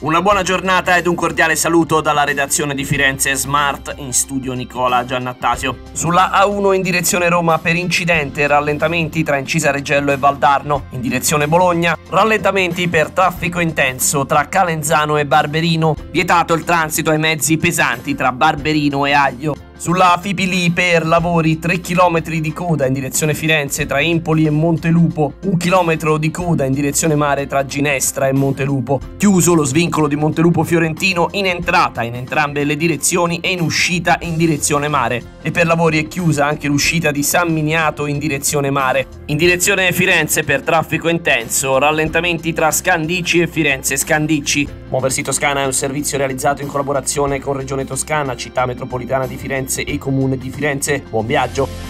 Una buona giornata ed un cordiale saluto dalla redazione di Firenze Smart in studio Nicola Giannattasio. Sulla A1 in direzione Roma per incidente rallentamenti tra Incisa Reggello e Valdarno. In direzione Bologna rallentamenti per traffico intenso tra Calenzano e Barberino. Vietato il transito ai mezzi pesanti tra Barberino e Aglio. Sulla Fipili per lavori 3 km di coda in direzione Firenze tra Empoli e Montelupo, 1 km di coda in direzione mare tra Ginestra e Montelupo. Chiuso lo svincolo di Montelupo Fiorentino in entrata in entrambe le direzioni e in uscita in direzione mare. E per lavori è chiusa anche l'uscita di San Miniato in direzione mare. In direzione Firenze per traffico intenso, rallentamenti tra Scandici e Firenze Scandicci. Muoversi Toscana è un servizio realizzato in collaborazione con Regione Toscana, Città Metropolitana di Firenze e Comune di Firenze. Buon viaggio!